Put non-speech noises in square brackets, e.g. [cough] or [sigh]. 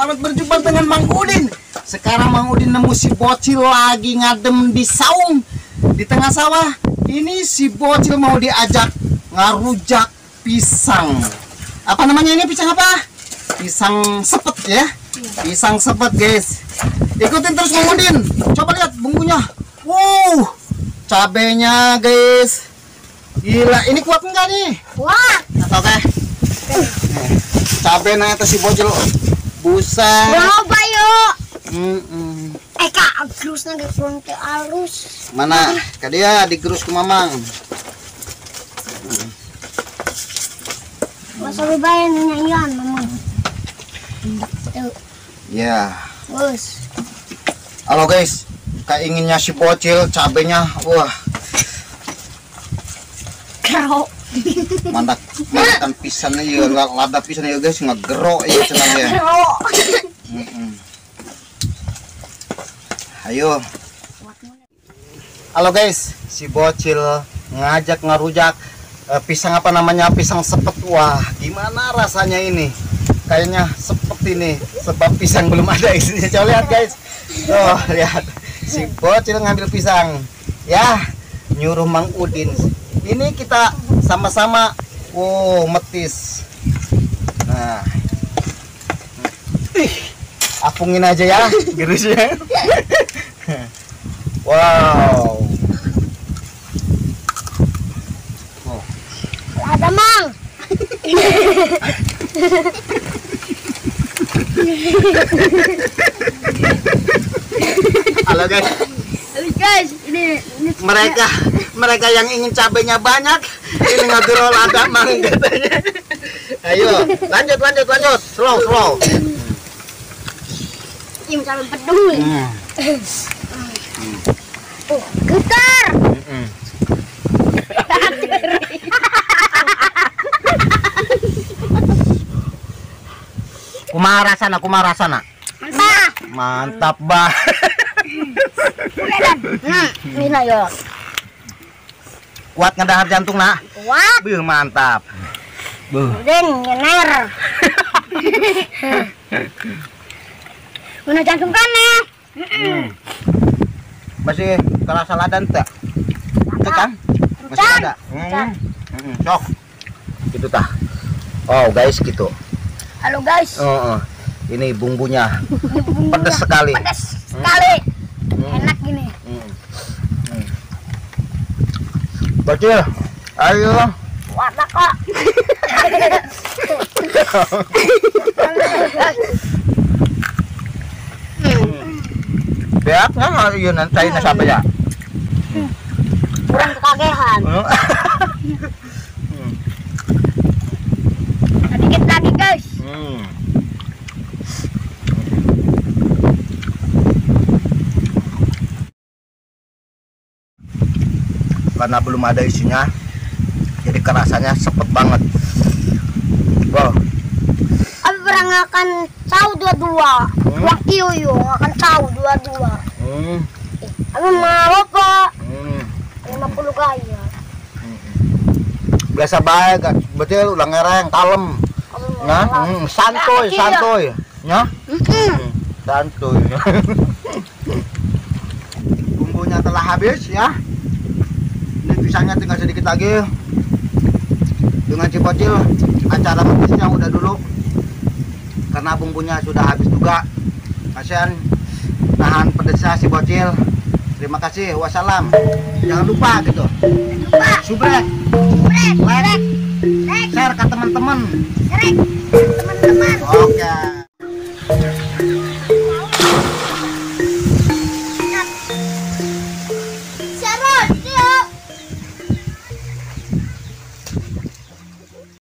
Selamat berjumpa dengan Mang Udin. Sekarang Mang Udin nemu si bocil lagi ngadem di saung di tengah sawah. Ini si bocil mau diajak ngarujak pisang. Apa namanya ini pisang apa? Pisang sepet ya. Pisang sepet guys. Ikutin terus Mang Udin. Coba lihat bumbunya. Wow, cabenya guys. Gila, ini kuat enggak nih? Wah, Oke. Cabe na ito si Bojol. Busa. coba yuk. Mm-mm. Eh kak, agrus na gagawin ke alus. Mana? Kadia digerus ku Mamang. Masa bayan na yan, mamon. Tuh, Ya. bos. Halo guys. Keinginnya si Bocil cabenya wah Kero. Mantap makan pisannya ya la- lada pisan ya guys ngegero ya cenah ya. Kero. Mm-mm. Ayo. Halo guys, si Bocil ngajak ngerujak eh, pisang apa namanya pisang sepet wah gimana rasanya ini kayaknya sepet ini sebab pisang belum ada isinya coba lihat guys oh lihat si Bocil ngambil pisang ya nyuruh Mang Udin ini kita sama-sama. Wow metis. Nah. Ih apungin aja ya gerusnya. Wow. Ada mang. halo guys. Halo guys, ini, ini mereka mereka yang ingin cabenya banyak ini ngobrol ada mang katanya ayo lanjut lanjut lanjut slow slow Yung sabi peduli. Hmm. Oh, getar. [laughs] Mm-mm. kumaha rasana kumaha rasana Mantap. mantap bah Hmm, ini yun. Kuat ngedahar jantung nak Kuat. Beuh, mantap Beuh. Din, ngener. Mana jantung kan ya? Hmm. Masih kerasa ladan tak? Itu kan? Masih ada. Hmm. Hmm, Sok. Gitu tah. Oh, guys gitu. Halo guys. Oh, oh. Ini bumbunya Ini bumbunya pedas sekali. Pedas sekali. Hmm. Enak gini. Hmm. Hmm. Bocil, ayo. Kuat lah kok. Beak nggak yun nanti na siapa ya? Kurang kekagehan. [laughs] Hmm. Sedikit lagi guys. Hmm. Karena belum ada isinya, jadi kerasanya sepet banget. Wow, Abi pernah ngakan tahu dua-dua. Hmm. Yo ngakan tahu dua-dua. hmm, Abi mau apa? hmm. 50 gaya. biasa baik, kan? betul ulang ngereng, kalem, nah, hmm, santuy, santuy, ya. Hmm, santuy. [laughs] Bumbunya telah habis ya. Ini pisangnya tinggal sedikit lagi. Dengan cipocil acara metisnya udah dulu. Karena bumbunya sudah habis juga. Kasihan nahan pedesnya si bocil. Terima kasih. Wassalam. Jangan lupa gitu. Lupa. Subrek, Brek, like, share ke teman-teman. brek. Teman